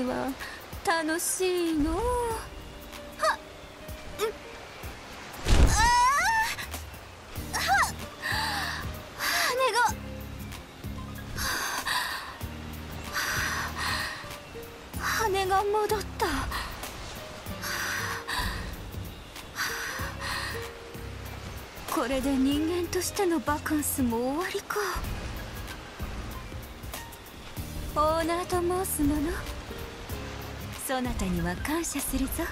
は楽しいの？羽が羽が戻った。これで人間としてのバカンスも終わりか。オーナーと申すもの。そなたには感謝するぞ。